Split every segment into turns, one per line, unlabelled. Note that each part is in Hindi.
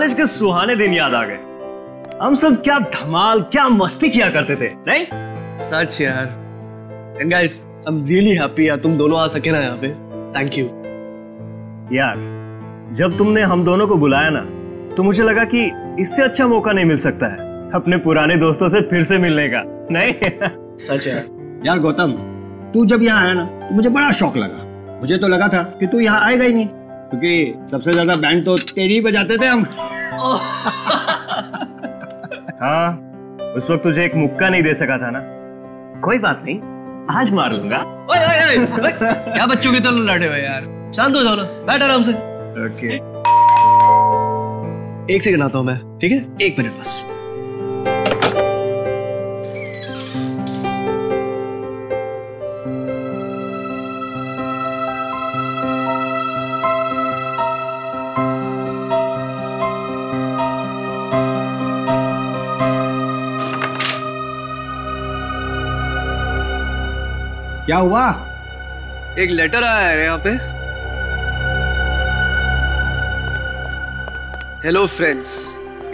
कॉलेज के सुहाने दिन याद आ गए। हम सब क्या धमाल क्या मस्ती किया करते थे नहीं?
सच यार। And guys I am really happy यार तुम दोनों आ सके ना यहाँ पे। थैंक यू
यार जब तुमने हम दोनों को बुलाया ना तो मुझे लगा कि इससे अच्छा मौका नहीं मिल सकता है अपने पुराने दोस्तों से फिर से मिलने का नहीं?
सच है
यार गौतम तू जब यहाँ आया ना तो मुझे बड़ा शौक लगा। मुझे तो लगा था कि तू यहाँ आएगा ही नहीं। क्योंकि सबसे ज़्यादा बैंड तो तेरी ही बजाते थे हम।
हाँ उस वक्त तुझे एक मुक्का नहीं दे सका था ना? कोई बात नहीं आज मार लूँगा
ओए ओए ओए। क्या बच्चों की तरह लड़े हो यार? शांत हो जाओ ना। बैठ आराम से।
ओके।
एक सेकंड आता हूँ मैं ठीक है? एक मिनट बस।
क्या हुआ?
एक लेटर आया है यहाँ पे। हेलो फ्रेंड्स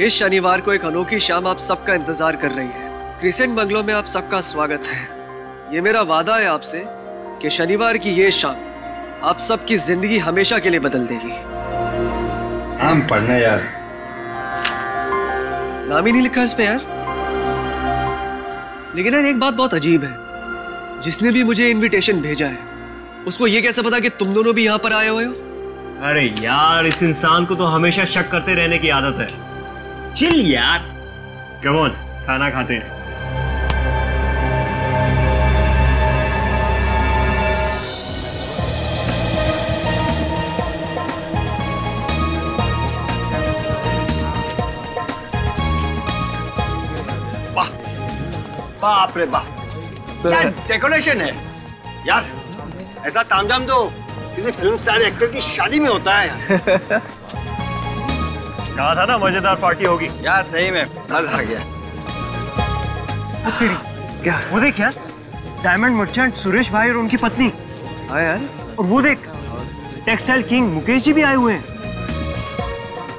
इस शनिवार को एक अनोखी शाम आप सबका इंतज़ार कर रही है। क्रिसेंट बंगलो में आप सबका स्वागत है। ये मेरा वादा है आपसे कि शनिवार की ये शाम आप सबकी ज़िंदगी हमेशा के लिए बदल देगी।
हम पढ़ना यार।
नाम ही नहीं लिखा इस पे यार। लेकिन यार एक बात बहुत अजीब है। जिसने भी मुझे इनविटेशन भेजा है। उसको ये कैसे पता कि तुम दोनों भी यहाँ पर आए हुए हो?
अरे यार इस इंसान को तो हमेशा शक करते रहने की आदत है। चिल यार। कमोन खाना खाते हैं।
बाप रे बाप। क्या डेकोरेशन है। यार ऐसा तामझाम तो किसी फ़िल्म स्टार एक्टर की शादी में होता है यार।
कहा था ना मज़ेदार पार्टी होगी।
यार सही में मज़ा आ गया।
क्या? वो देख यार डायमंड मर्चेंट सुरेश भाई और उनकी पत्नी।
हाँ यार
और वो देख टेक्सटाइल किंग मुकेश जी भी आए हुए हैं।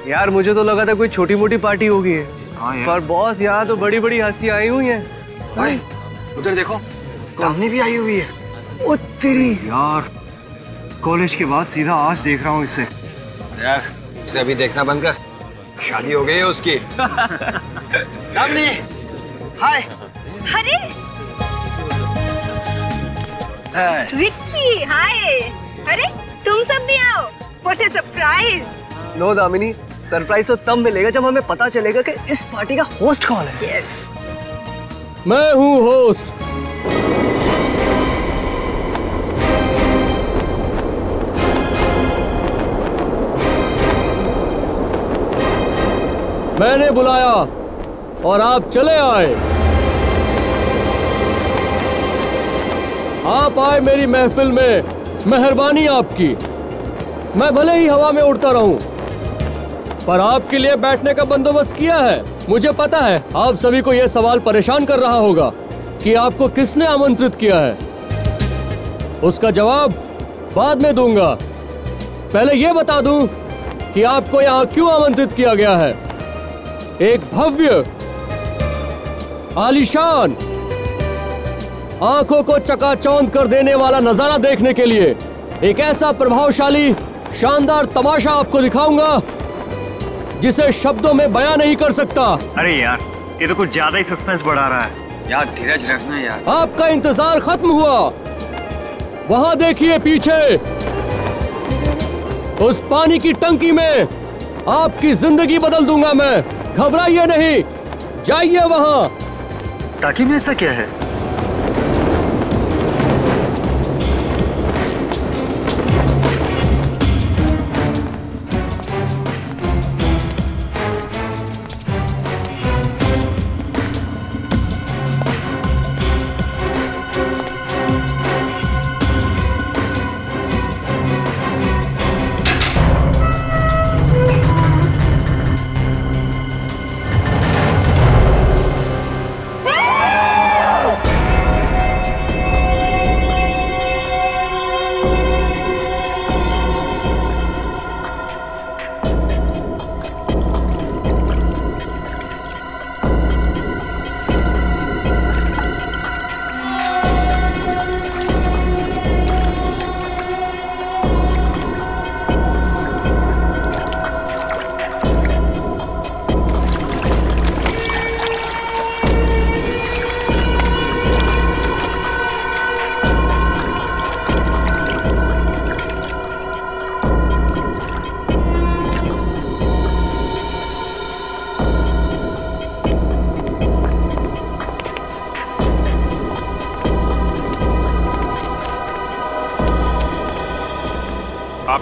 यार मुझे तो लगा था कोई छोटी मोटी पार्टी होगी। है
यार।
पर बॉस यहाँ तो बड़ी बड़ी हस्ती आई हुई है।
उधर देखो। कामनी भी आई हुई है।
ओ तेरी।
यार कॉलेज के बाद सीधा आज देख रहा हूँ इसे।
यार उसे अभी देखना बंद कर। शादी हो गई है उसकी। कामनी हाय।
अरे विक्की हाय। अरे तुम सब भी आओ। What a surprise
no Damini surprise तो तब मिलेगा जब हमें पता चलेगा कि इस पार्टी का होस्ट कौन है।
यस
मैं हूँ होस्ट मैंने बुलाया और आप चले आए। आप आए मेरी महफिल में, मेहरबानी आपकी। मैं भले ही हवा में उड़ता रहूँ, पर आपके लिए बैठने का बंदोबस्त किया है। मुझे पता है, आप सभी को यह सवाल परेशान कर रहा होगा कि आपको किसने आमंत्रित किया है। उसका जवाब बाद में दूँगा। पहले यह बता दूँ कि आपको यहाँ क्यों आमंत्रित किया गया है। एक भव्य आलिशान आँखों को चकाचौंध कर देने वाला नज़ारा देखने के लिए एक ऐसा प्रभावशाली शानदार तमाशा आपको दिखाऊँगा जिसे शब्दों में बयां नहीं कर सकता।
अरे यार ये तो कुछ ज़्यादा ही सस्पेंस बढ़ा रहा है।
यार धीरज रखना यार।
आपका इंतज़ार खत्म हुआ। वहाँ देखिए पीछे। उस पानी की टंकी में आपकी ज़िंदगी बदल दूँगा मैं। घबराइए नहीं। जाइए वहाँ।
टाकी में ऐसा क्या है?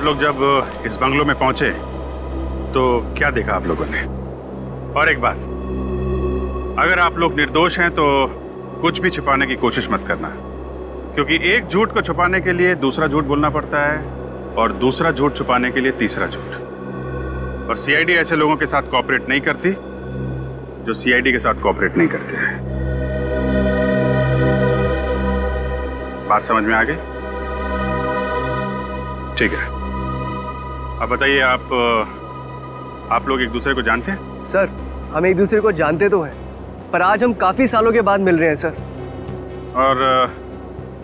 लोग जब इस बंगलों में पहुँचे तो क्या देखा आप लोगों ने? और एक बात, अगर आप लोग निर्दोष हैं तो कुछ भी छुपाने की कोशिश मत करना। क्योंकि एक झूठ को छुपाने के लिए दूसरा झूठ बोलना पड़ता है, और दूसरा झूठ छुपाने के लिए तीसरा झूठ। और सीआईडी ऐसे लोगों के साथ कॉपरेट नहीं करती, जो सीआईडी के साथ कॉपरेट नहीं करते हैं। बात समझ में आ गई? ठीक है। अब बताइए आप आप लोग एक दूसरे को जानते हैं?
सर हम एक दूसरे को जानते तो हैं पर आज हम काफ़ी सालों के बाद मिल रहे हैं सर।
और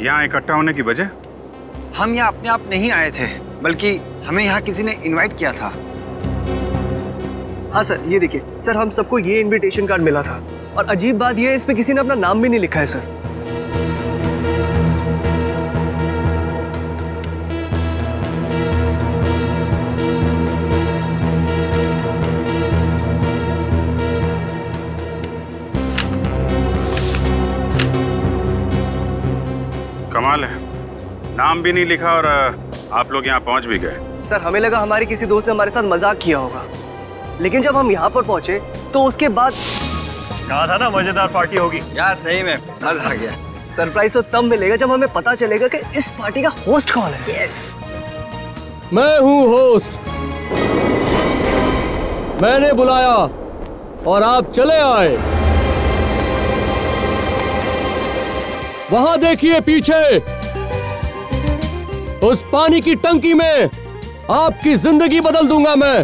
यहाँ इकट्ठा होने की वजह?
हम यहाँ अपने आप नहीं आए थे बल्कि हमें यहाँ किसी ने इनवाइट किया था।
हाँ सर ये देखिए सर हम सबको ये इनविटेशन कार्ड मिला था। और अजीब बात यह है इस पे किसी ने अपना नाम भी नहीं लिखा है सर।
कमाल है। नाम भी नहीं लिखा और आप लोग यहाँ पहुँच भी गए।
सर हमें लगा हमारे किसी दोस्त ने हमारे साथ मज़ाक किया होगा। लेकिन जब हम यहाँ पर पहुँचे तो उसके बाद
कहा था ना मज़ेदार पार्टी होगी।
यार सही में मज़ा आ गया।
सरप्राइज़ तो तब मिलेगा जब हमें पता चलेगा कि इस पार्टी का होस्ट कौन है।
यस
मैं हूँ होस्ट। मैंने बुलाया और आप चले आए। वहाँ देखिए पीछे। उस पानी की टंकी में आपकी ज़िंदगी बदल दूँगा मैं।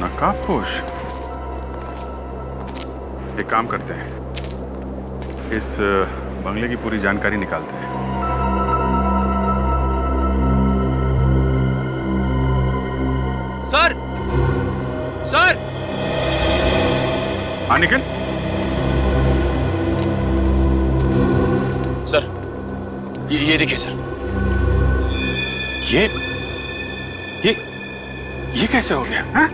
नकाबपोश। एक काम करते हैं। इस बंगले की पूरी जानकारी निकालते हैं।
सर। सर।
हाँ निखिल
सर ये, ये देखिए सर।
ये ये ये कैसे हो गया? हाँ?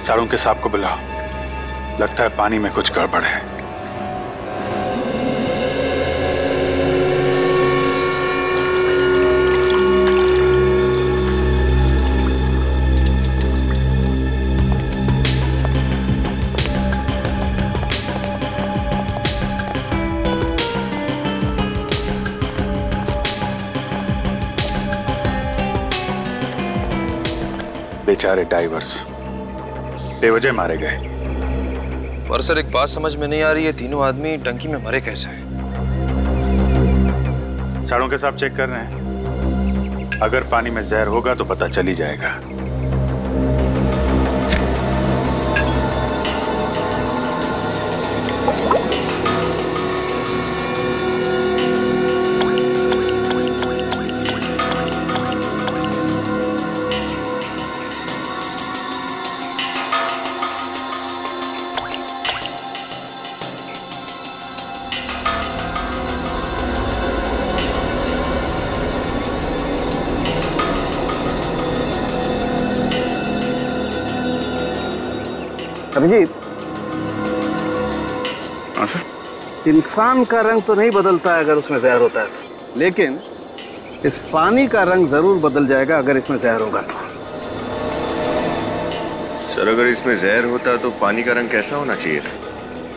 साड़ों के साहब को बुलाओ। लगता है पानी में कुछ गड़बड़ है। बेचारे डाइवर्स। बेवजह मारे गए।
पर सर एक बात समझ में नहीं आ रही है तीनों आदमी टंकी में मरे कैसे
साड़ों के साथ चेक कर रहे हैं। अगर पानी में जहर होगा तो पता चल ही जाएगा।
अभिजीत।
हाँ सर।
इंसान का रंग तो नहीं बदलता है अगर उसमें जहर होता है। लेकिन इस पानी का रंग ज़रूर बदल जाएगा अगर इसमें जहर होगा।
सर अगर इसमें जहर होता तो पानी का रंग कैसा होना चाहिए था?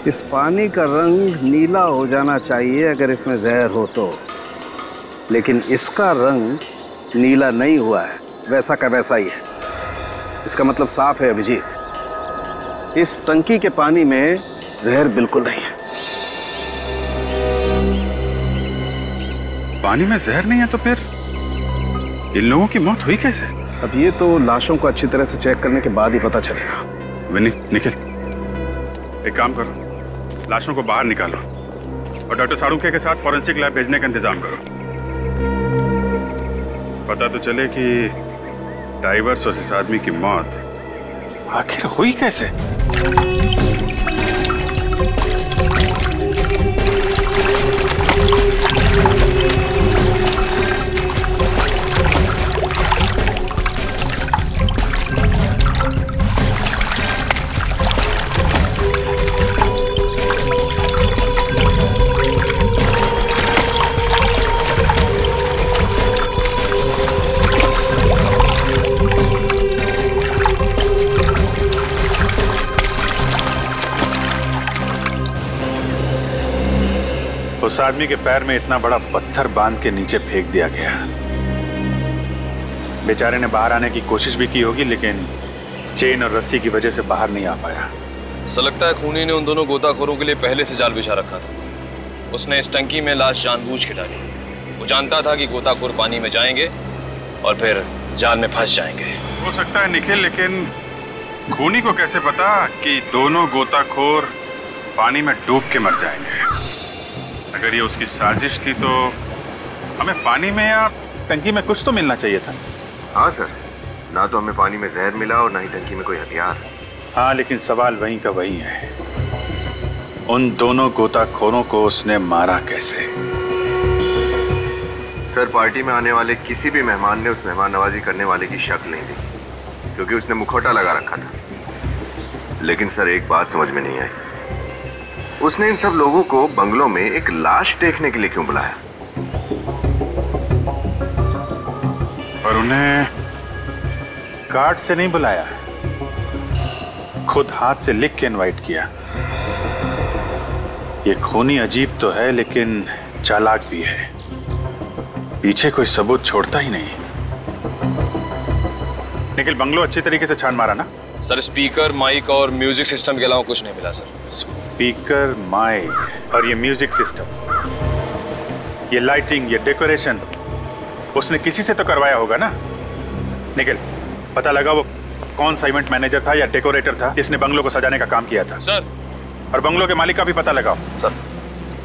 इस पानी का रंग नीला हो जाना चाहिए अगर इसमें जहर हो तो। लेकिन इसका रंग नीला नहीं हुआ है। वैसा का वैसा ही है। इसका मतलब साफ़ है अभिजीत। इस टंकी के पानी में जहर बिल्कुल नहीं है।
पानी में जहर नहीं है तो फिर इन लोगों की मौत हुई कैसे?
अब ये तो लाशों को अच्छी तरह से चेक करने के बाद ही पता चलेगा।
विनी निखिल एक काम करो। लाशों को बाहर निकालो और डॉक्टर सारूखे के साथ फॉरेंसिक लैब भेजने का इंतज़ाम करो। पता तो चले कि डाइवर्स और इस आदमी की मौत आखिर हुई कैसे? उस आदमी के पैर में इतना बड़ा पत्थर बाँध के नीचे फेंक दिया गया। बेचारे ने बाहर आने की कोशिश भी की होगी लेकिन चेन और रस्सी की वजह से बाहर नहीं आ पाया।
ऐसा लगता है खूनी ने उन दोनों गोताखोरों के लिए पहले से जाल बिछा रखा था। उसने इस टंकी में लाश जानबूझ के डाली। वो जानता था कि गोताखोर पानी में जाएँगे और फिर जाल में फंस जाएँगे।
हो सकता है निखिल लेकिन खूनी को कैसे पता कि दोनों गोताखोर पानी में डूब के मर जाएँगे? अगर ये उसकी साजिश थी तो हमें पानी में या टंकी में कुछ तो मिलना चाहिए था।
हाँ सर। ना तो हमें पानी में जहर मिला और ना ही टंकी में कोई हथियार।
हाँ लेकिन सवाल वहीं का वही है। उन दोनों गोताखोरों को उसने मारा कैसे?
सर पार्टी में आने वाले किसी भी मेहमान ने उस मेहमान नवाजी करने वाले की शक नहीं दी क्योंकि उसने मुखौटा लगा रखा था। लेकिन सर एक बात समझ में नहीं आई। उसने इन सब लोगों को बंगलों में एक लाश देखने के लिए क्यों बुलाया?
और उन्हें कार्ड से नहीं बुलाया। खुद हाथ से लिख के इनवाइट किया। ये खूनी अजीब तो है लेकिन चालाक भी है। पीछे कोई सबूत छोड़ता ही नहीं। निखिल बंगलो अच्छी तरीके से छान मारा ना?
सर स्पीकर माइक और म्यूज़िक सिस्टम के अलावा कुछ नहीं मिला सर।
स्पीकर माइक और ये म्यूज़िक सिस्टम ये लाइटिंग ये डेकोरेशन उसने किसी से तो करवाया होगा ना? निखिल पता लगा वो कौन सा इवेंट मैनेजर था या डेकोरेटर था जिसने बंगलो को सजाने का काम किया था?
सर
और बंगलो के मालिक का भी पता लगाओ।
सर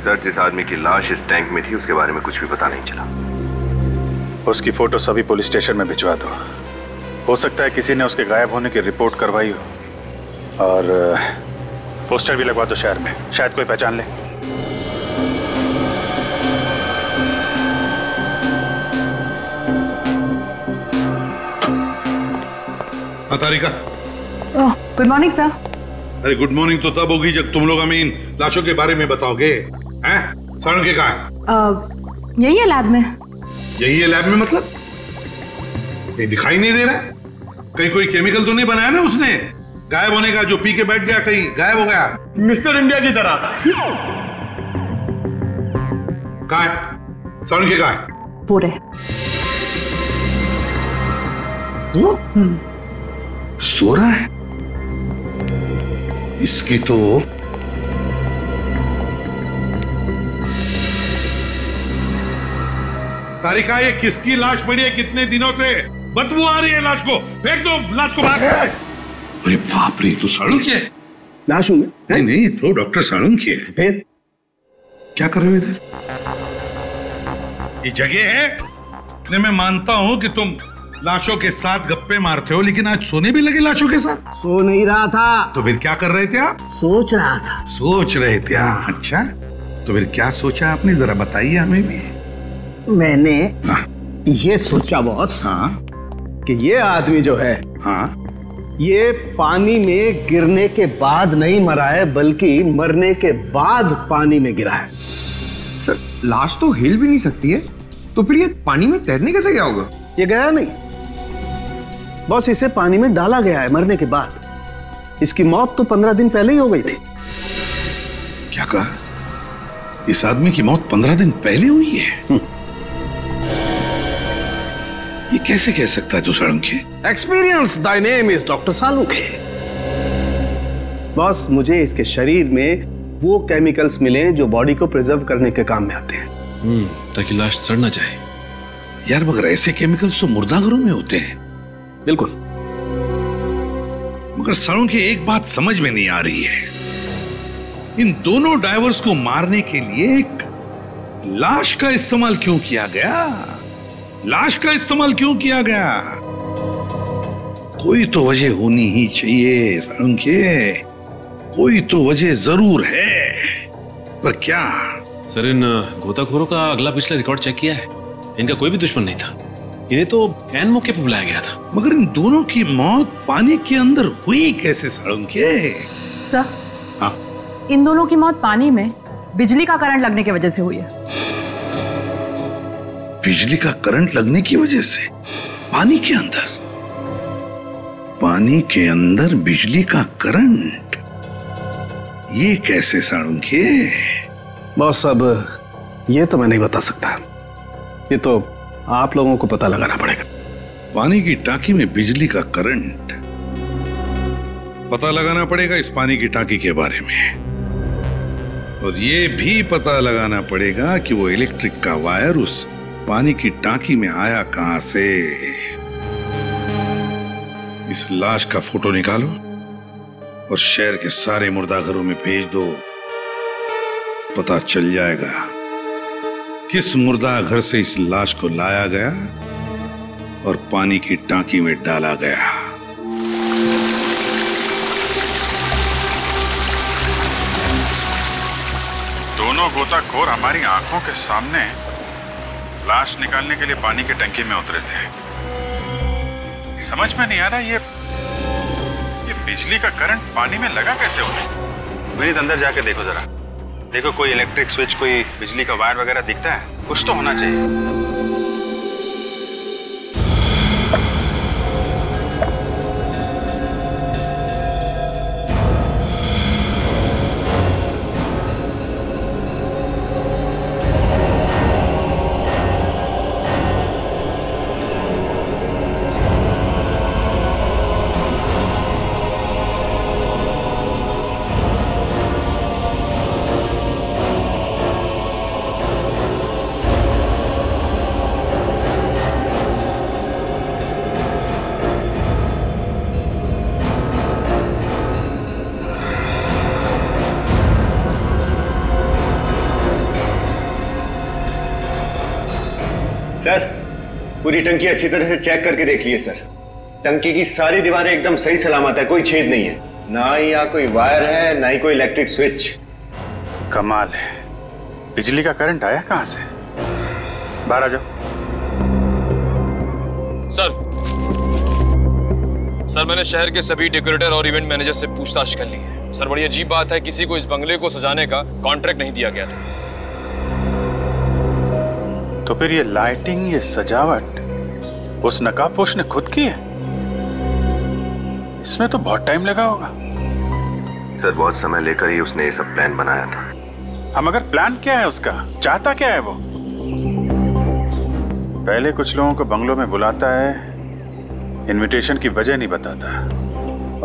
सर जिस आदमी की लाश इस टैंक में थी उसके बारे में कुछ भी पता नहीं चला।
उसकी फ़ोटो सभी पुलिस स्टेशन में भिजवा दो। हो सकता है किसी ने उसके गायब होने की रिपोर्ट करवाई हो। और पोस्टर भी लगवा दो शहर में। शायद कोई पहचान ले।
हाँ तारिका।
गुड मॉर्निंग सर
अरे गुड मॉर्निंग तो तब होगी जब तुम लोग हमें इन लाशों के बारे में बताओगे। हैं? सारण के कहा है?
यही है लैब में।
यही है लैब में मतलब? ये दिखाई नहीं दे रहा कहीं कोई केमिकल तो नहीं बनाया ना उसने? गायब होने का जो पी के बैठ गया कहीं गायब हो गया?
मिस्टर इंडिया की तरह।
कहा है? के कहा है?
पूरे।
वो? सो रहा है। इसकी तो तारिका ये किसकी लाश पड़ी है कितने दिनों से? बदबू आ रही है लाश को। फेंक दो लाश को बाहर। अरे बाप रे तू साड़ू की है?
लाश हूँ? मैं
नहीं नहीं तो डॉक्टर साड़ू की है।
फिर
क्या कर रहे हो इधर? ये जगह है। नहीं मैं मानता हूँ कि तुम लाशों के साथ गप्पे मारते हो लेकिन आज सोने भी लगे लाशों के साथ।
सो नहीं रहा था।
तो फिर क्या कर रहे थे आप?
सोच रहा था।
सोच रहे थे आप अच्छा। तो फिर क्या सोचा आपने? जरा बताइए हमें भी।
मैंने
हाँ।
ये सोचा बॉस
हाँ।
कि ये आदमी जो है
हाँ।
ये पानी में गिरने के बाद नहीं मरा है बल्कि मरने के बाद पानी में गिरा है।
सर लाश तो हिल भी नहीं सकती है। तो फिर ये पानी में तैरने कैसे गया होगा?
ये गया नहीं। बस इसे पानी में डाला गया है मरने के बाद। इसकी मौत तो पंद्रह दिन पहले ही हो गई थी।
क्या कहा? इस आदमी की मौत पंद्रह दिन पहले हुई है? ये कैसे कह सकता है तू सड़ंखे
experience thy name is doctor सालुक है। बॉस मुझे इसके शरीर में वो केमिकल्स मिले जो बॉडी को प्रिजर्व करने के काम में आते हैं।
ताकि लाश सड़ ना जाए।
यार मगर ऐसे केमिकल्स तो मुर्दाघरों में होते हैं।
बिल्कुल।
मगर सड़ों की एक बात समझ में नहीं आ रही है। इन दोनों डाइवर्स को मारने के लिए एक लाश का इस्तेमाल क्यों किया गया? लाश का इस्तेमाल क्यों किया गया? कोई तो वजह होनी ही चाहिए के कोई तो वजह ज़रूर है। पर क्या?
सर इन गोताखोरों का अगला पिछला रिकॉर्ड चेक किया है। इनका कोई भी दुश्मन नहीं था। इन्हें तो एन मौके पर बुलाया गया था।
मगर इन दोनों की मौत पानी के अंदर हुई कैसे सड़ों के
सर
हाँ।
इन दोनों की मौत पानी में बिजली का करंट लगने की वजह से हुई है।
बिजली का करंट लगने की वजह से पानी के अंदर। पानी के अंदर बिजली का करंट। ये कैसे साड़ूँगे
बॉस अब ये तो मैं नहीं बता सकता। ये तो आप लोगों को पता लगाना पड़ेगा।
पानी की टाकी में बिजली का करंट। पता लगाना पड़ेगा इस पानी की टाकी के बारे में। और ये भी पता लगाना पड़ेगा कि वो इलेक्ट्रिक का वायर उस पानी की टाकी में आया कहाँ से? इस लाश का फ़ोटो निकालो और शहर के सारे मुर्दाघरों में भेज दो। पता चल जाएगा किस मुर्दा घर से इस लाश को लाया गया और पानी की टांकी में डाला गया।
दोनों गोताखोर हमारी आँखों के सामने लाश निकालने के लिए पानी के टंकी में उतरे थे। समझ में नहीं आ रहा ये ये बिजली का करंट पानी में लगा कैसे हो? विनीत, अंदर जाके देखो जरा। देखो, कोई इलेक्ट्रिक स्विच कोई बिजली का वायर वगैरह दिखता है? कुछ तो होना चाहिए।
पूरी टंकी अच्छी तरह से चेक करके देख लिए सर टंकी की सारी दीवारें एकदम सही सलामत है कोई छेद नहीं है। ना ही यहाँ कोई वायर है ना ही कोई इलेक्ट्रिक स्विच
कमाल है। बिजली का करंट आया कहाँ से? बाहर आ जाओ।
सर सर मैंने शहर के सभी डेकोरेटर और इवेंट मैनेजर से पूछताछ कर ली है। सर बड़ी अजीब बात है किसी को इस बंगले को सजाने का कॉन्ट्रैक्ट नहीं दिया गया था।
तो फिर ये लाइटिंग ये सजावट उस नकाबपोश ने खुद की है? इसमें तो बहुत टाइम लगा होगा।
सर बहुत समय लेकर ही उसने ये सब प्लान बनाया था।
हम अगर प्लान क्या है उसका चाहता क्या है वो? पहले कुछ लोगों को बंगलों में बुलाता है इनविटेशन की वजह नहीं बताता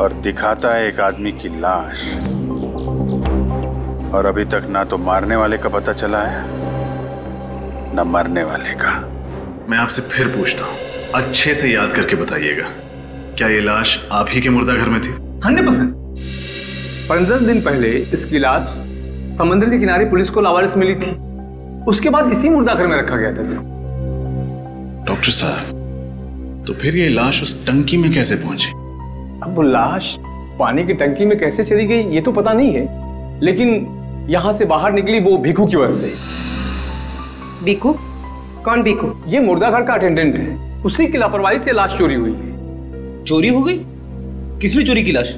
और दिखाता है एक आदमी की लाश। और अभी तक ना तो मारने वाले का पता चला है। न मरने वाले का।
मैं आपसे फिर पूछता हूँ। अच्छे से याद करके बताइएगा। क्या ये लाश आप ही के मुर्दा घर में थी?
Hundred percent. पंद्रह दिन पहले इसकी लाश समुद्र के किनारे पुलिस को लावारिस मिली थी। उसके बाद इसी मुर्दा घर में रखा गया था इसको
डॉक्टर साहब तो फिर ये लाश उस टंकी में कैसे पहुँची?
अब लाश पानी की टंकी में कैसे चली गई ये तो पता नहीं है। लेकिन यहाँ से बाहर निकली वो भिखू की वजह से।
बीकू? कौन बीकू?
ये मुर्दा घर का अटेंडेंट है। उसी की लापरवाही से लाश चोरी हुई। है
चोरी हो गई? किसने चोरी की लाश?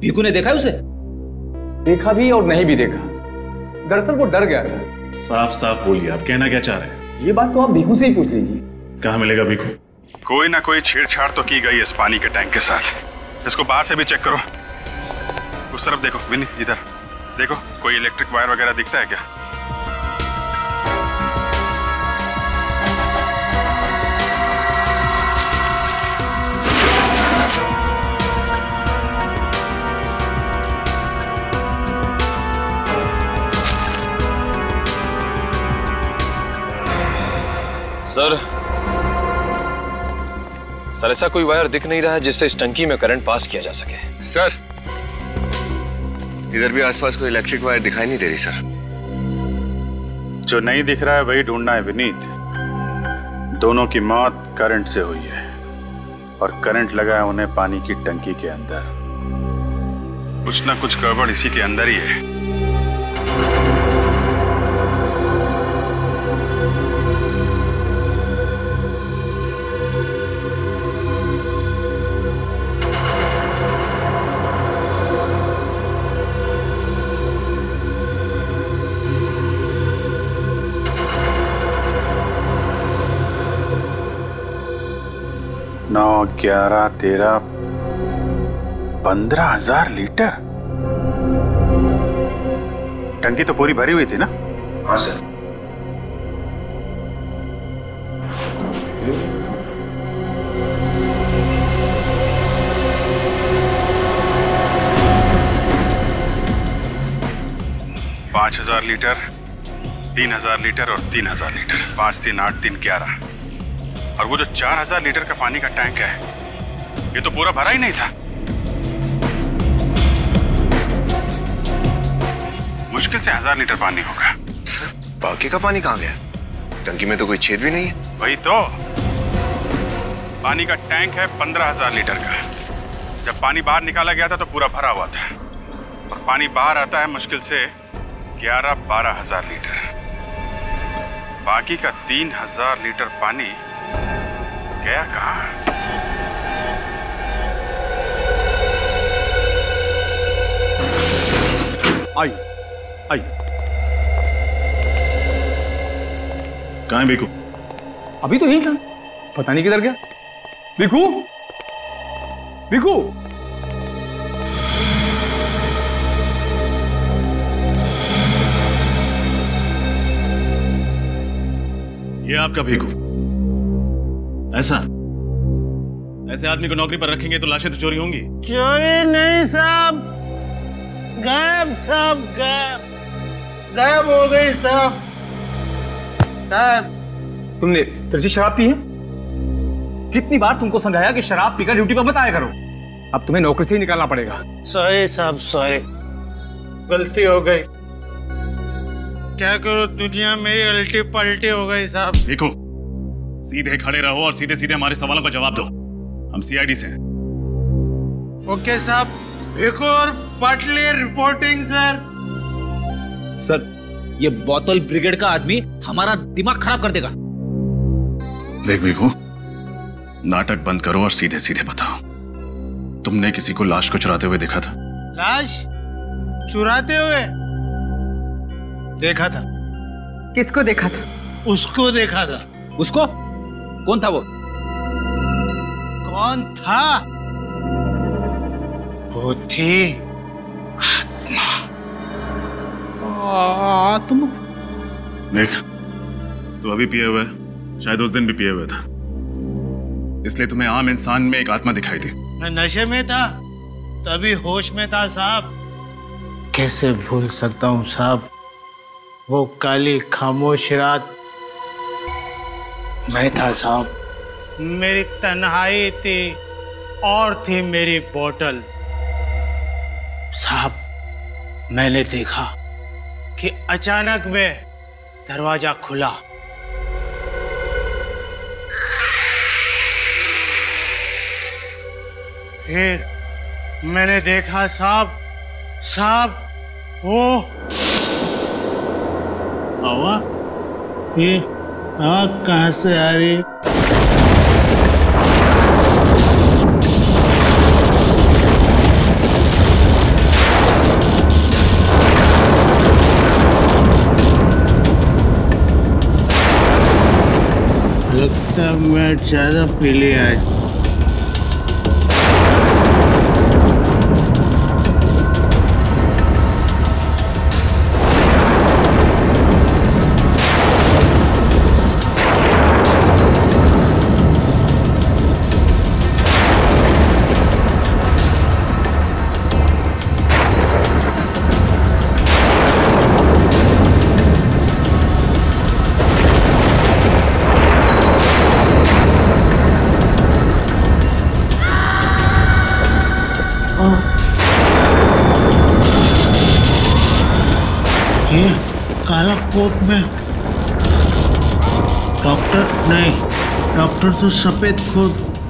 भीकू ने देखा है उसे?
देखा भी और नहीं भी देखा। दरअसल वो डर गया था।
साफ़ साफ़ बोलिए आप कहना क्या चाह रहे हैं?
ये बात तो आप भीखू से ही पूछ लीजिए।
कहाँ मिलेगा भिखू
कोई ना कोई छेड़छाड़ तो की गई इस पानी के टैंक के साथ। इसको बाहर से भी चेक करो। उस तरफ़ देखो विनी इधर। देखो कोई इलेक्ट्रिक वायर वगैरह दिखता है क्या?
सर। सर ऐसा कोई वायर दिख नहीं रहा है जिससे इस टंकी में करंट पास किया जा सके।
सर इधर भी आसपास कोई इलेक्ट्रिक वायर दिखाई नहीं दे रही सर।
जो नहीं दिख रहा है वही ढूंढना है विनीत। दोनों की मौत करंट से हुई है और करंट लगा है उन्हें पानी की टंकी के अंदर। कुछ ना कुछ गड़बड़ इसी के अंदर ही है। ग्यारह तेरह पंद्रह हज़ार लीटर। टंकी तो पूरी भरी हुई थी ना?
हाँ सर।
पाँच हज़ार लीटर तीन हज़ार लीटर और तीन हज़ार लीटर। पाँच तीन आठ तीन ग्यारह। और वो जो चार हज़ार लीटर का पानी का टैंक है ये तो पूरा भरा ही नहीं था। मुश्किल से हज़ार लीटर पानी होगा।
सर बाकी का पानी कहाँ गया? टंकी में तो कोई छेद भी नहीं है।
वही तो। पानी का टैंक है पंद्रह हज़ार लीटर का। जब पानी बाहर निकाला गया था तो पूरा भरा हुआ था। और पानी बाहर आता है मुश्किल से ग्यारह बारह हज़ार लीटर। बाकी का तीन हज़ार लीटर पानी गया कहाँ?
आई आई
कहाँ है बेकू
अभी तो यही था पता नहीं किधर गया। बिकू बिकू
ये आपका भीखू ऐसा? ऐसे आदमी को नौकरी पर रखेंगे तो लाशें तो चोरी होंगी।
चोरी नहीं साहब। गायब साहब गायब। गायब हो गई साहब। साहब।
तुमने तिरछी शराब पी है? कितनी बार तुमको समझाया कि शराब पीकर ड्यूटी पर मत आया करो? अब तुम्हें नौकरी से ही निकालना पड़ेगा।
सॉरी साहब सॉरी। गलती हो गई। क्या करो दुनिया मेरी उल्टी पलटी हो गई साहब।
देखो सीधे खड़े रहो और सीधे सीधे हमारे सवालों का जवाब दो। हम सीआईडी से हैं।
ओके साहब एक और पटली रिपोर्टिंग सर
सर ये बोतल ब्रिगेड का आदमी हमारा दिमाग खराब कर देगा।
देख भिखू नाटक बंद करो और सीधे सीधे बताओ। तुमने किसी को लाश को चुराते हुए देखा था?
लाश? चुराते हुए? देखा था।
किसको देखा था?
उसको देखा था।
उसको? कौन था वो?
कौन था? वो थी
आत्मा। आत्मा देख तू अभी पिए हुए है, शायद उस दिन भी पिए हुए था। इसलिए तुम्हें आम इंसान में एक आत्मा दिखाई दी।
मैं नशे में था तभी होश में था साहब। कैसे भूल सकता हूँ साहब? वो काली खामोश रात मैं था साहब मेरी तन्हाई थी और थी मेरी बोतल। साहब मैंने देखा कि अचानक में दरवाज़ा खुला। फिर मैंने देखा साहब साहब वो। हवा ये हवा कहाँ से आ रही? लगता मैं ज़्यादा पी आई डॉक्टर तो सफ़ेद कोट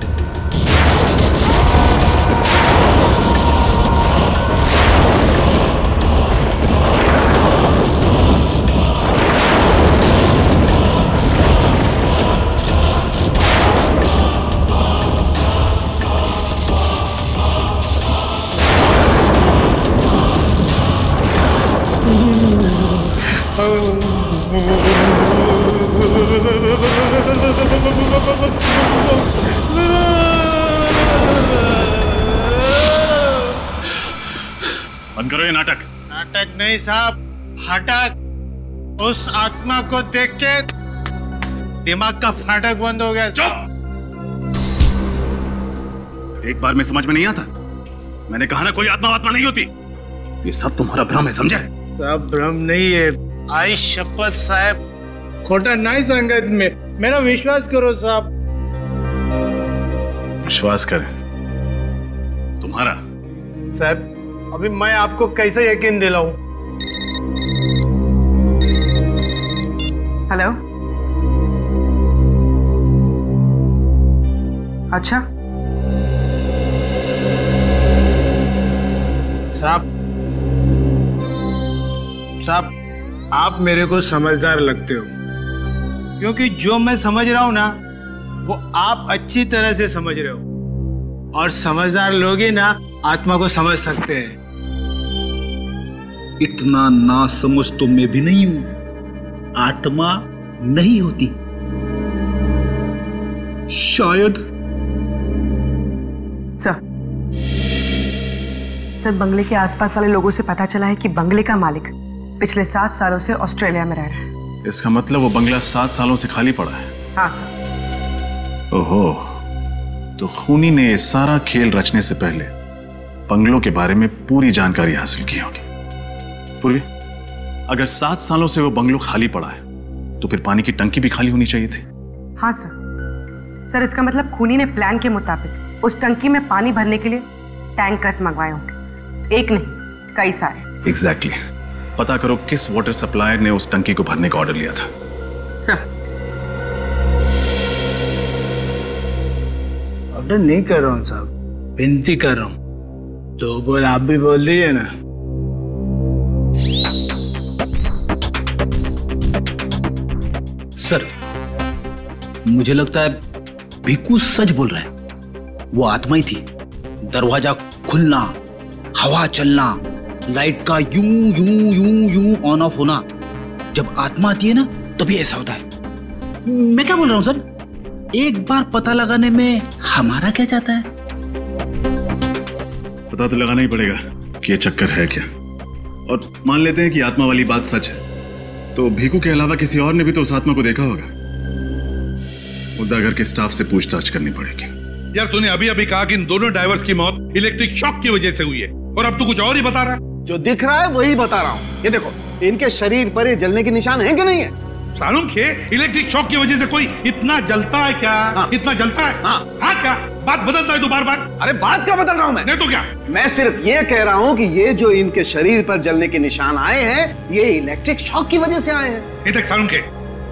बंद करो ये नाटक।
नाटक नहीं साहब फाटक। उस आत्मा को देख के दिमाग का फाटक बंद हो गया चुप।
एक बार में समझ में नहीं आता। मैंने कहा ना कोई आत्मा आत्मा नहीं होती। ये सब तुम्हारा भ्रम है समझे?
सब भ्रम नहीं है। आई शपथ साहब खोटा नहीं संगत में। मेरा विश्वास करो साहब।
विश्वास करें। तुम्हारा।
साहब अभी मैं आपको कैसे यकीन दिलाऊं?
हेलो? अच्छा।
साहब साहब आप मेरे को समझदार लगते हो। क्योंकि जो मैं समझ रहा हूँ ना वो आप अच्छी तरह से समझ रहे हो। और समझदार लोग ही ना आत्मा को समझ सकते हैं।
इतना ना समझ तो मैं भी नहीं हूँ। आत्मा नहीं होती। शायद।
सर। सर बंगले के आसपास वाले लोगों से पता चला है कि बंगले का मालिक पिछले सात सालों से ऑस्ट्रेलिया में रह रहा है।
इसका मतलब वो बंगला सात सालों से खाली पड़ा है।
हाँ सर।
ओहो तो खूनी ने सारा खेल रचने से पहले बंगलों के बारे में पूरी जानकारी हासिल की होगी। पूर्वी अगर सात सालों से वो बंगलो खाली पड़ा है तो फिर पानी की टंकी भी खाली होनी चाहिए थी।
हाँ सर। सर इसका मतलब खूनी ने प्लान के मुताबिक उस टंकी में पानी भरने के लिए टैंकर्स मंगवाए होंगे। एक नहीं कई सारे।
Exactly exactly. पता करो किस वाटर सप्लायर ने उस टंकी को भरने का ऑर्डर लिया था।
सर
ऑर्डर नहीं कर रहा हूँ साहब। विनती कर रहा हूँ। तो बोल, आप भी बोल दीजिए ना।
सर, मुझे लगता है भिक्कू सच बोल रहा है। वो आत्मा ही थी। दरवाज़ा खुलना, हवा चलना, लाइट का यूँ यूँ यूँ यूँ ऑन ऑफ़ होना, जब आत्मा आती है ना, तभी ऐसा होता है। मैं क्या बोल रहा हूँ, सर? एक बार पता लगाने में हमारा क्या जाता है?
पता तो लगाना ही पड़ेगा कि ये चक्कर है क्या। और मान लेते हैं कि आत्मा वाली बात सच है तो भीकू के अलावा किसी और ने भी तो उस आत्मा को देखा होगा। मुद्दा घर के स्टाफ से पूछताछ करनी पड़ेगी।
यार तूने अभी अभी कहा कि इन दोनों ड्राइवर्स की मौत इलेक्ट्रिक शॉक की वजह से हुई है और अब तू कुछ और ही बता रहा है।
जो दिख रहा है वही बता रहा हूँ। ये देखो इनके शरीर पर ये जलने के निशान है कि नहीं है?
खे इलेक्ट्रिक शॉक की वजह से कोई इतना जलता है क्या? हाँ। इतना जलता है? हाँ, हाँ क्या? बात बदलता है तो बार बार
अरे बात क्या बदल रहा हूँ मैं?
नहीं तो क्या?
मैं सिर्फ़ ये कह रहा हूँ कि ये जो इनके शरीर पर जलने के निशान आए हैं ये इलेक्ट्रिक शॉक की वजह से आए हैं।
सालूम के।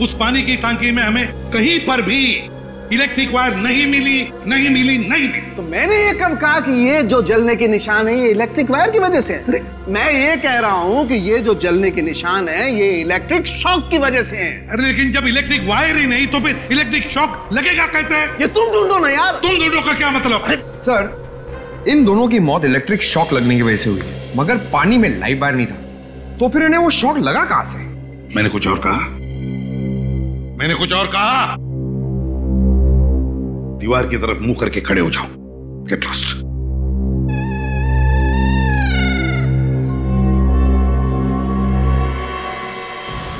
उस पानी की टांकी में हमें कहीं पर भी इलेक्ट्रिक वायर नहीं मिली नहीं मिली नहीं मिली।
तो मैंने ये कब कहा कि ये जो जलने के निशान है ये इलेक्ट्रिक वायर की वजह से है? मैं ये कह रहा हूँ कि ये जो जलने के निशान है ये इलेक्ट्रिक शॉक की वजह से है।
अरे लेकिन जब इलेक्ट्रिक वायर ही नहीं तो फिर इलेक्ट्रिक शॉक लगेगा कैसे?
ये तुम ढूंढो ना यार।
तुम ढूंढो का क्या मतलब?
सर इन दोनों की मौत इलेक्ट्रिक शॉक लगने की वजह से हुई मगर पानी में लाइव वायर नहीं था। तो फिर इन्हें वो शॉक लगा कहाँ से?
मैंने कुछ और कहा। मैंने कुछ और कहा। दीवार की तरफ़ मुँह करके खड़े हो जाओ। गेट लॉस्ट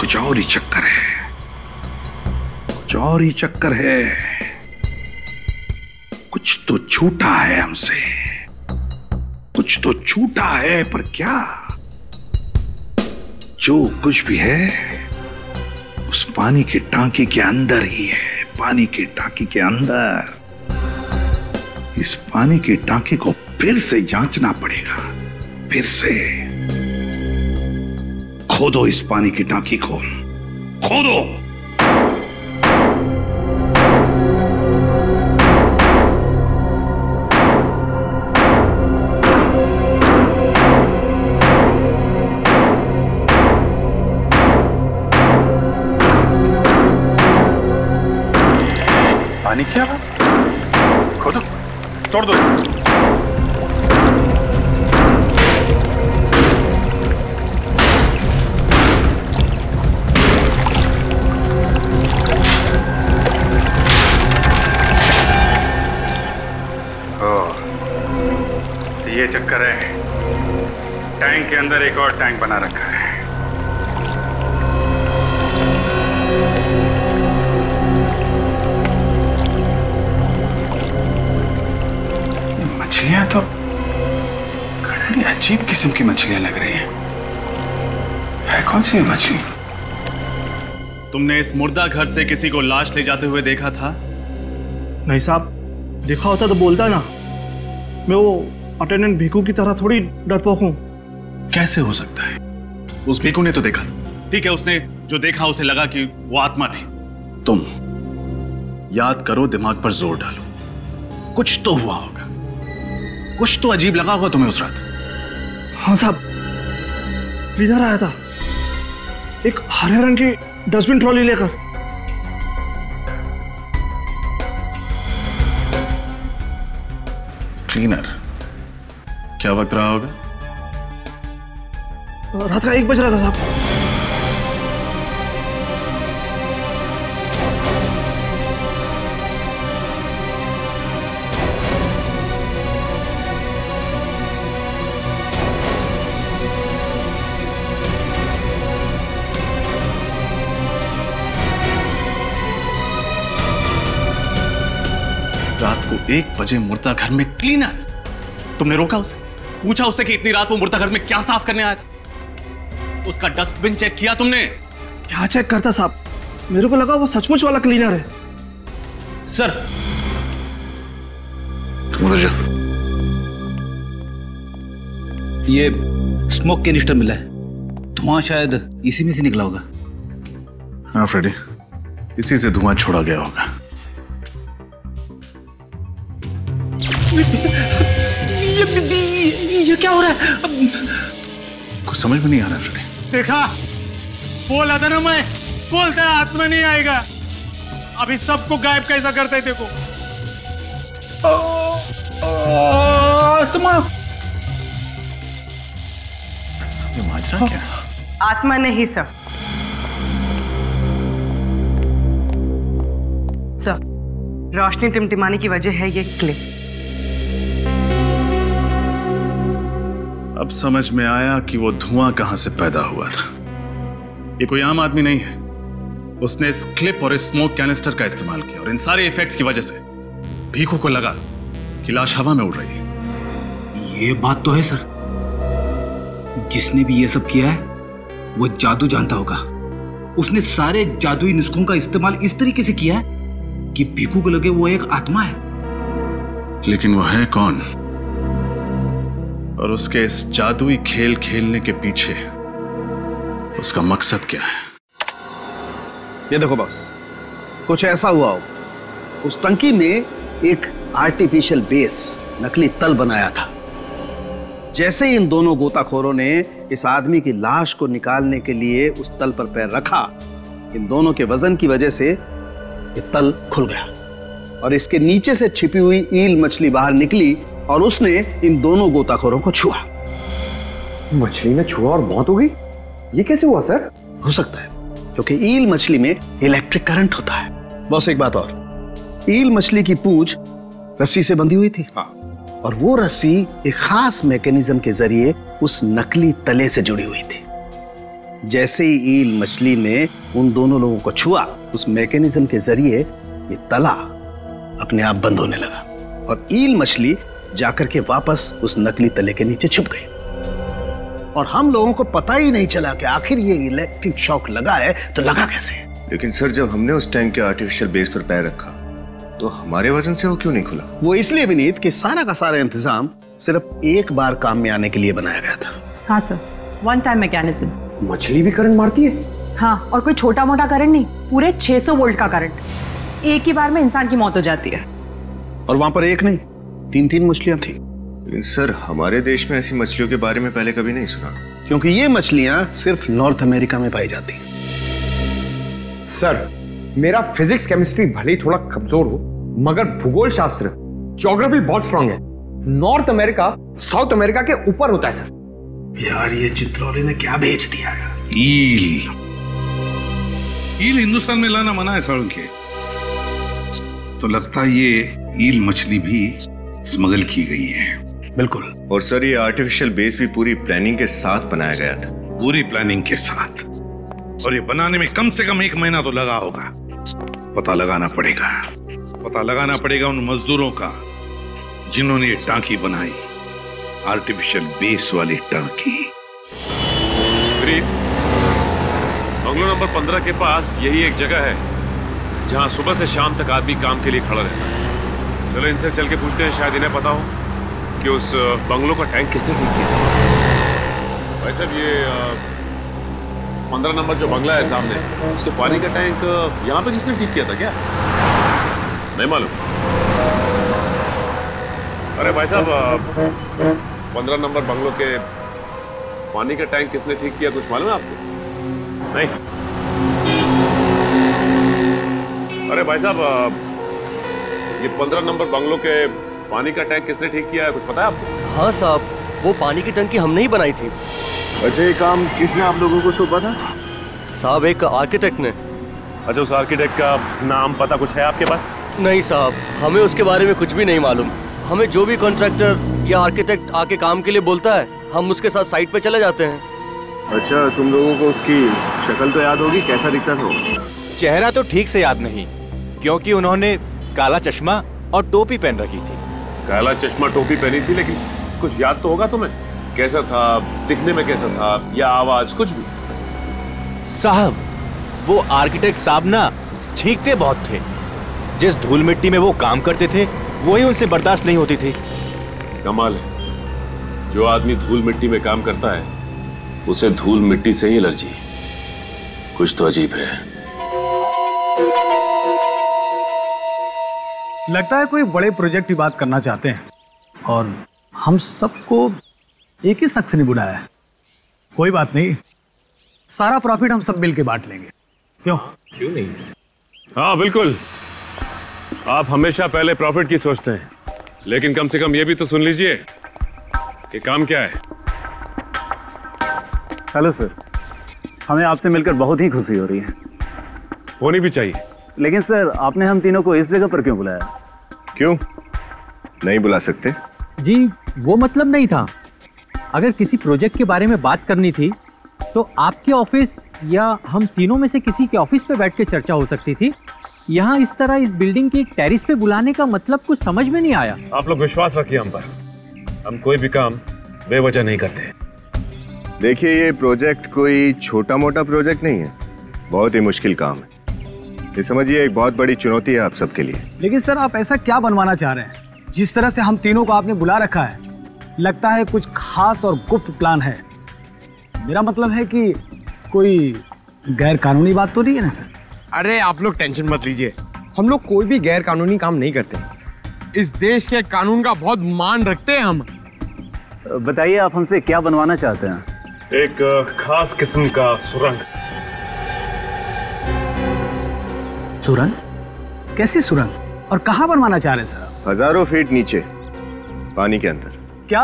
कुछ और ही चक्कर है। कुछ और ही चक्कर है। कुछ तो छूटा है हमसे। कुछ तो छूटा है, पर क्या? जो कुछ भी है, उस पानी की टांकी के अंदर ही है। पानी की टांकी के अंदर। इस पानी की टांकी को फिर से जांचना पड़ेगा। फिर से। खोदो इस पानी की टांकी को। खोदो। पानी की आवाज़? खोदो। इसे तो ये चक्कर है। टैंक के अंदर एक और टैंक बना रखा है। अजीब किस्म की मछलियाँ लग रही हैं। कहाँ से मछली?
तुमने इस मुर्दा घर से किसी को लाश ले जाते हुए देखा था?
नहीं साहब देखा होता तो बोलता ना। मैं वो अटेंडेंट भिकू की तरह थोड़ी डरपोक हूँ।
कैसे हो सकता है? उस भिकू ने तो देखा था। ठीक है उसने जो देखा उसे लगा कि वो आत्मा थी। तुम याद करो दिमाग पर ज़ोर डालो। कुछ तो हुआ होगा। कुछ तो अजीब लगा होगा तुम्हें उस रात।
हाँ साहब। इधर आया था। एक हरे रंग की डस्टबिन ट्रॉली लेकर।
क्लीनर क्या वक्त रहा होगा?
रात का एक बज रहा था साहब।
एक बजे मुर्दा घर में क्लीनर। तुमने रोका उसे? पूछा उससे कि इतनी रात वो मुर्दा घर में क्या साफ़ करने आया था? उसका डस्टबिन चेक किया तुमने?
क्या चेक करता साहब? मेरे को लगा वो सचमुच वाला क्लीनर है।
सर। ये स्मोक कैनिस्टर मिला है। धुआँ शायद इसी में से निकला होगा।
हाँ फ्रेडी। इसी से धुआँ छोड़ा गया होगा। समझ में नहीं आ रहा फ्रेडी
देखा? बोला था ना मैं बोलता हाथ में नहीं आएगा। अभी सबको गायब कैसा करते हैं देखो।
तुम
ये माजरा क्या
आत्मा नहीं सर। सर रोशनी टिमटिमाने की वजह है ये क्लिप।
अब समझ में आया कि वो धुआँ कहाँ से पैदा हुआ था। ये कोई आम आदमी नहीं है। उसने इस क्लिप और इस स्मोक कैनिस्टर का इस्तेमाल किया और इन सारे इफेक्ट्स की वजह से भीखू को लगा कि लाश हवा में उड़ रही है।
ये बात तो है सर। जिसने भी ये सब किया है वो जादू जानता होगा। उसने सारे जादुई नुस्खों का इस्तेमाल इस तरीके से किया है कि भीखू को लगे वो एक आत्मा है।
लेकिन वो है कौन? और उसके इस जादुई खेल खेलने के पीछे उसका मकसद क्या है?
ये देखो बॉस, कुछ ऐसा हुआ हो। उस टंकी में एक आर्टिफिशियल बेस नकली तल बनाया था। जैसे ही इन दोनों गोताखोरों ने इस आदमी की लाश को निकालने के लिए उस तल पर पैर रखा, इन दोनों के वज़न की वजह से ये तल खुल गया। और इसके नीचे से छिपी हुई ईल मछली बाहर निकली और उसने इन दोनों गोताखोरों को छुआ।
मछली ने छुआ और मौत हो गई? ये कैसे हुआ सर?
हो सकता है क्योंकि ईल मछली में इलेक्ट्रिक करंट होता है। बॉस एक बात और। ईल मछली की पूंछ रस्सी से बंधी हुई थी। हाँ। और वो रस्सी एक खास मैकेनिज्म के ज़रिए उस नकली तले से जुड़ी हुई थी। जैसे ही ईल मछली ने उन दोनों लोगों को छुआ उस मैकेनिज्म के ज़रिए ये तला अपने आप बंद होने लगा। और ईल मछली जाकर के वापस उस नकली तले के नीचे छुप गए। और हम लोगों को पता ही नहीं चला कि आखिर ये इलेक्ट्रिक शॉक लगा है तो लगा कैसे?
लेकिन सर जब हमने उस टैंक के आर्टिफिशियल बेस पर पैर रखा तो हमारे वज़न से वो क्यों नहीं खुला?
वो इसलिए विनीत कि सारा का सारा इंतज़ाम सिर्फ़ एक बार काम में आने के लिए बनाया गया था।
हाँ सर। वन टाइम मैकेनिज्म
मछली भी करंट मारती है?
हाँ और कोई छोटा मोटा करंट नहीं पूरे 600 वोल्ट का करंट। एक ही बार में इंसान की मौत हो जाती है।
और वहाँ पर एक नहीं। तीन तीन मछलियाँ थी।
लेकिन सर हमारे देश में ऐसी मछलियों के बारे में पहले कभी नहीं सुना।
क्योंकि ये मछलियाँ सिर्फ़ नॉर्थ अमेरिका में पाई जाती।
सर मेरा फिजिक्स केमिस्ट्री भले ही थोड़ा कमज़ोर हो मगर भूगोल शास्त्र ज्योग्राफी बहुत स्ट्रांग है। नॉर्थ अमेरिका साउथ अमेरिका के ऊपर होता है सर।
यार ये चित्रौली ने क्या भेज दिया
ईल। ईल हिंदुस्तान में लाना मना है साड़ू के। तो लगता है ये ईल मछली भी स्मगल की गई है।
बिल्कुल।
और सर ये आर्टिफिशियल बेस भी पूरी प्लानिंग के साथ बनाया गया था।
पूरी प्लानिंग के साथ। और ये बनाने में कम से कम एक महीना तो लगा होगा। पता लगाना पड़ेगा। पता लगाना पड़ेगा उन मजदूरों का जिन्होंने ये टांकी बनाई। आर्टिफिशियल बेस वाली टांकी।
बंगलो नंबर पंद्रह के पास यही एक जगह है जहाँ सुबह से शाम तक आदमी काम के लिए खड़ा रहता है। चलो इनसे चल के पूछते हैं, शायद इन्हें पता हो कि उस बंगलों का टैंक किसने ठीक किया। भाई साहब, ये पंद्रह नंबर जो बंगला है सामने, उसके पानी का टैंक यहाँ पे किसने ठीक किया था क्या? नहीं मालूम। अरे भाई साहब पंद्रह नंबर बंगलो के पानी का टैंक किसने ठीक किया, कुछ मालूम है आपको? नहीं। अरे भाई साहब ये पंद्रह नंबर बंगलों के पानी का टैंक किसने ठीक किया है कुछ पता है आपको?
हाँ साहब वो पानी की टंकी हमने ही बनाई थी।
अच्छा ये काम किसने आप लोगों को सौंपा था?
साहब एक आर्किटेक्ट ने।
अच्छा उस आर्किटेक्ट का नाम पता कुछ है आपके पास?
नहीं साहब हमें उसके बारे में कुछ भी नहीं मालूम। हमें जो भी कॉन्ट्रैक्टर या आर्किटेक्ट आके काम के लिए बोलता है हम उसके साथ साइट पे चले जाते हैं।
अच्छा तुम लोगों को उसकी शक्ल तो याद होगी कैसा दिखता था
चेहरा तो ठीक से याद नहीं क्योंकि उन्होंने काला चश्मा और टोपी पहन रखी थी।
काला चश्मा टोपी पहनी थी लेकिन कुछ याद तो होगा तुम्हें? कैसा था? दिखने में कैसा था? या आवाज़ कुछ भी?
साहब वो आर्किटेक्ट साहब ना छींकते बहुत थे। जिस धूल मिट्टी में वो काम करते थे वही उनसे बर्दाश्त नहीं होती थी।
कमाल है। जो आदमी धूल मिट्टी में काम करता है उसे धूल मिट्टी से ही एलर्जी कुछ तो अजीब है।
लगता है कोई बड़े प्रोजेक्ट की बात करना चाहते हैं। और हम सबको एक ही शख्स ने बुलाया है। कोई बात नहीं। सारा प्रॉफिट हम सब मिल के बांट लेंगे। क्यों?
क्यों नहीं? हाँ बिल्कुल। आप हमेशा पहले प्रॉफिट की सोचते हैं। लेकिन कम से कम ये भी तो सुन लीजिए कि काम क्या है।
Hello sir. हमें आपसे मिलकर बहुत ही खुशी हो रही है।
होनी भी चाहिए।
लेकिन सर आपने हम तीनों को इस जगह पर क्यों बुलाया?
क्यों? नहीं बुला सकते?
जी वो मतलब नहीं था। अगर किसी प्रोजेक्ट के बारे में बात करनी थी तो आपके ऑफ़िस या हम तीनों में से किसी के ऑफ़िस पे बैठ के चर्चा हो सकती थी। यहाँ इस तरह इस बिल्डिंग के टेरिस पे बुलाने का मतलब कुछ समझ में नहीं आया।
आप लोग विश्वास रखिए हम पर। हम कोई भी काम बेवजह नहीं करते।
देखिए ये प्रोजेक्ट कोई छोटा मोटा प्रोजेक्ट नहीं है। बहुत ही मुश्किल काम है। ये समझिए एक बहुत बड़ी चुनौती है आप सबके लिए।
लेकिन सर आप ऐसा क्या बनवाना चाह रहे हैं? जिस तरह से हम तीनों को आपने बुला रखा है लगता है कुछ खास और गुप्त प्लान है। मेरा मतलब है कि कोई गैर कानूनी बात तो नहीं है ना सर?
अरे आप लोग टेंशन मत लीजिए। हम लोग कोई भी गैर कानूनी काम नहीं करते। इस देश के कानून का बहुत मान रखते हैं हम।
बताइए आप हमसे क्या बनवाना चाहते हैं?
एक खास किस्म का सुरंग।
सुरंग? कैसी सुरंग? और कहाँ बनवाना चाह रहे सर?
हज़ारों फीट नीचे पानी के अंदर।
क्या?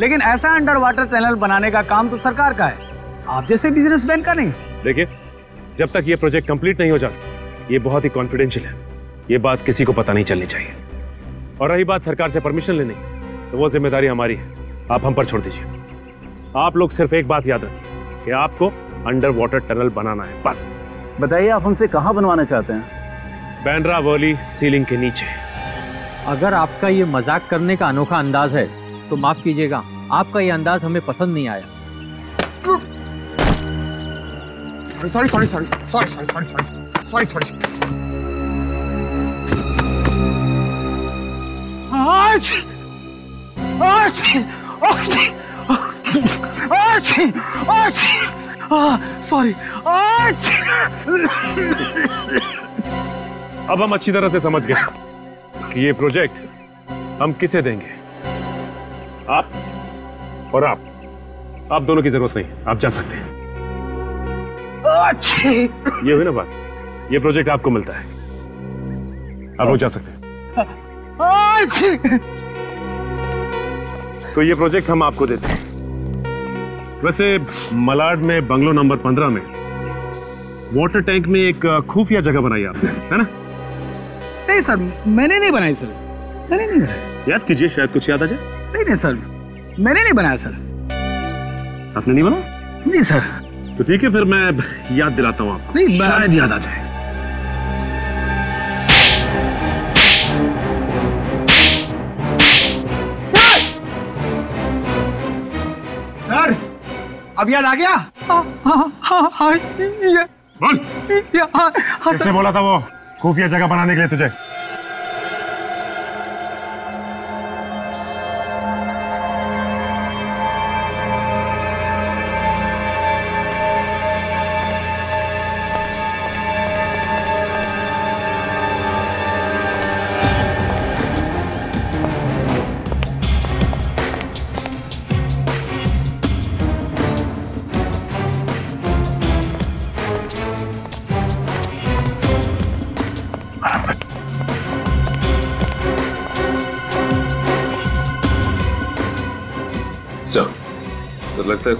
लेकिन ऐसा अंडर वाटर टनल बनाने का काम तो सरकार का है। आप जैसे बिजनेसमैन का नहीं।
देखिए जब तक ये प्रोजेक्ट कंप्लीट नहीं हो जाता ये बहुत ही कॉन्फिडेंशियल है। ये बात किसी को पता नहीं चलनी चाहिए। और रही बात सरकार से परमिशन लेने की तो वो ज़िम्मेदारी हमारी है। आप हम पर छोड़ दीजिए। आप लोग सिर्फ़ एक बात याद रखें कि आपको अंडर वाटर टनल बनाना है बस।
बताइए आप हमसे कहाँ बनवाना चाहते हैं?
बैंड्रा वॉली सीलिंग के नीचे।
अगर आपका ये मज़ाक करने का अनोखा अंदाज है तो माफ़ कीजिएगा आपका ये अंदाज हमें पसंद नहीं आया।
Sorry sorry sorry sorry sorry sorry sorry sorry sorry आज आज आज आज आज सॉरी
अब हम अच्छी तरह से समझ गए कि ये प्रोजेक्ट हम किसे देंगे। आप और आप। आप दोनों की ज़रूरत नहीं। आप जा सकते हैं। ये हुई ना बात? ये प्रोजेक्ट आपको मिलता है। आप लोग जा सकते हैं। तो ये प्रोजेक्ट हम आपको देते हैं। वैसे मलाड में बंगलो नंबर पंद्रह में वाटर टैंक में एक खुफिया जगह बनाई आपने है ना?
नहीं सर मैंने नहीं बनाई सर। मैंने नहीं बनाया
याद कीजिए शायद कुछ याद आ जाए।
नहीं नहीं सर मैंने नहीं बनाया सर।
आपने नहीं बनाया?
नहीं सर।
तो ठीक है फिर मैं याद दिलाता हूँ आपको।
नहीं
शायद याद आ जाए।
अब याद आ गया? हाँ हाँ हाँ हाँ ये
बोल।
हाँ हाँ
किसने बोला था वो? खुफिया जगह बनाने के लिए तुझे।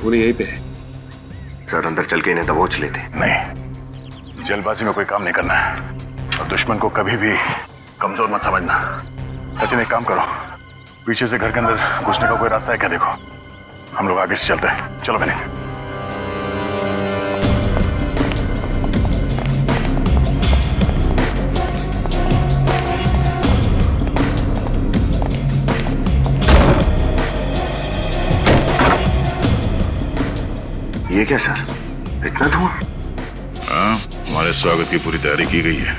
खूनी यहीं पे है।
सर अंदर चल के इन्हें दबोच लेते
नहीं जल्दबाजी में कोई काम नहीं करना है। और दुश्मन को कभी भी कमज़ोर मत समझना। सचिन एक काम करो। पीछे से घर के अंदर घुसने का कोई रास्ता है क्या? देखो। हम लोग आगे से चलते हैं। चलो मैंने
ये क्या सर? इतना धुआँ
हाँ हमारे स्वागत की पूरी तैयारी की गई है।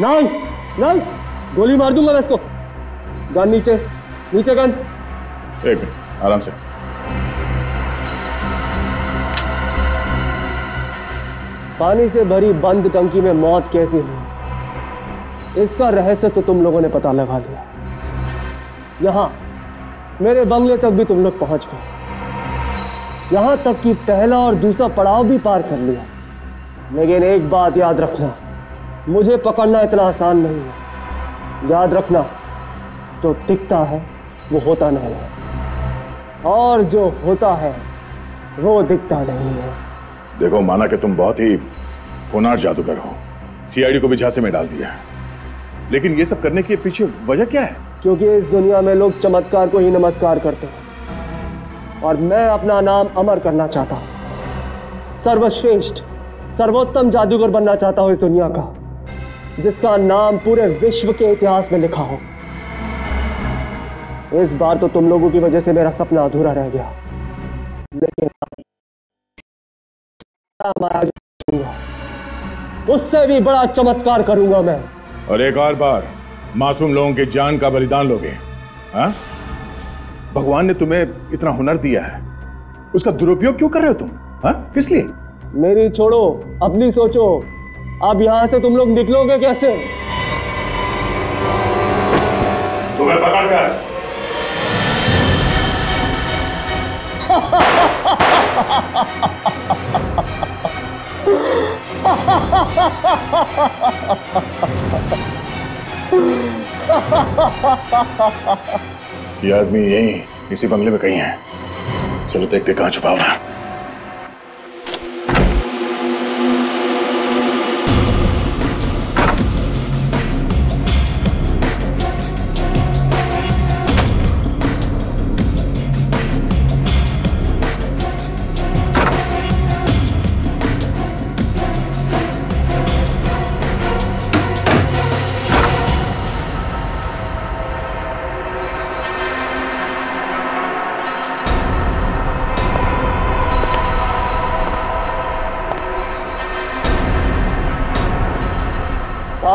नहीं नहीं गोली मार दूँगा मैं इसको। गन नीचे नीचे गन।
एक मिनट आराम से।
पानी से भरी बंद टंकी में मौत कैसी हुई? इसका रहस्य तो तुम लोगों ने पता लगा लिया। यहाँ मेरे बंगले तक भी तुम लोग पहुँच गए। यहाँ तक कि पहला और दूसरा पड़ाव भी पार कर लिया। लेकिन एक बात याद रखना मुझे पकड़ना इतना आसान नहीं है। याद रखना जो दिखता है वो होता नहीं है। और जो होता है वो दिखता नहीं है।
देखो माना कि तुम बहुत ही होनार जादूगर हो। सीआईडी को भी झांसे में डाल दिया है। लेकिन ये सब करने के पीछे वजह क्या है?
क्योंकि इस दुनिया में लोग चमत्कार को ही नमस्कार करते हैं। और मैं अपना नाम अमर करना चाहता हूँ। सर्वश्रेष्ठ सर्वोत्तम जादूगर बनना चाहता हूँ इस दुनिया का। जिसका नाम पूरे विश्व के इतिहास में लिखा हो। इस बार तो तुम लोगों की वजह से मेरा सपना अधूरा रह गया। लेकिन उससे भी बड़ा चमत्कार करूँगा मैं।
और एक और बार मासूम लोगों की जान का बलिदान लोगे हाँ? भगवान ने तुम्हें इतना हुनर दिया है। उसका दुरुपयोग क्यों कर रहे हो तुम हाँ? किस लिए?
मेरी छोड़ो अपनी सोचो। अब यहाँ से तुम लोग निकलोगे कैसे?
तुम्हें पकड़कर ये आदमी यही इसी बंगले में कहीं है। चलो देखते कहाँ छुपा हुआ है।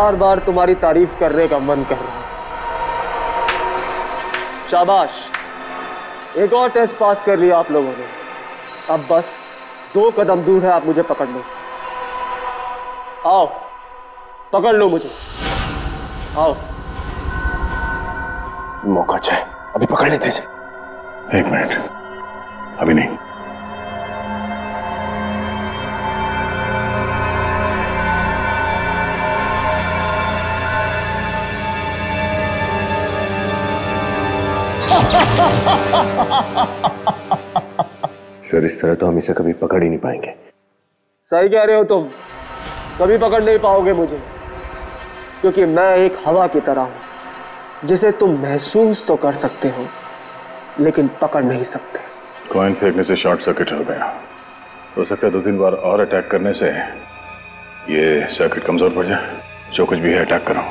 बार बार तुम्हारी तारीफ़ करने का मन कर रहा है। शाबाश। एक और टेस्ट पास कर लिया आप लोगों ने। अब बस दो कदम दूर है आप मुझे पकड़ने से। आओ पकड़ लो मुझे। आओ।
मौका अच्छा है अभी पकड़ लेते हैं
एक मिनट। अभी नहीं।
सर इस तरह तो हम इसे कभी पकड़ ही नहीं पाएँगे।
सही कह रहे हो तुम। कभी पकड़ नहीं पाओगे मुझे। क्योंकि मैं एक हवा की तरह हूँ जिसे तुम महसूस तो कर सकते हो लेकिन पकड़ नहीं सकते।
कॉइन फेंकने से शॉर्ट सर्किट हो गया। हो सकता है दो तीन बार और अटैक करने से ये सर्किट कमज़ोर पड़ जाए। जो कुछ भी है अटैक करो।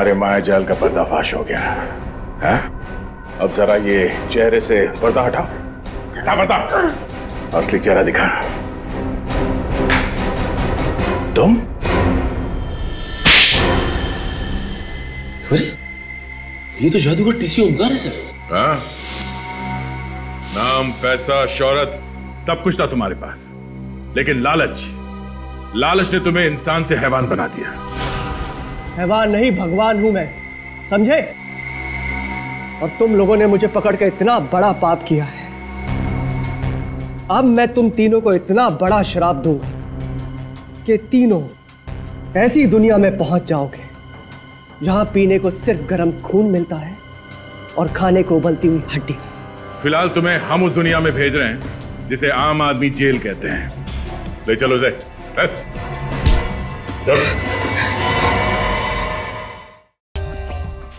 तुम्हारे माया जाल का पर्दाफाश हो गया है अब जरा ये चेहरे से पर्दा हटाओ। हटा पर्दा। असली चेहरा दिखा। तुम?
अरे ये तो जादूगर टीसी ओमकार है सर।
हाँ? नाम पैसा शौहरत सब कुछ था तुम्हारे पास। लेकिन लालच लालच ने तुम्हें इंसान से हैवान बना दिया।
हैवान नहीं, भगवान हूँ मैं। समझे? और तुम लोगों ने मुझे पकड़ के इतना बड़ा पाप किया है। अब मैं तुम तीनों को इतना बड़ा शराब दूँगा कि तीनों ऐसी दुनिया में पहुँच जाओगे, जहाँ पीने को सिर्फ़ गर्म खून मिलता है और खाने को उबलती हुई हड्डी।
फ़िलहाल तुम्हें हम उस दुनिया में भेज रहे हैं, जिसे आम आदमी जेल कहते हैं। ले चलो, जय।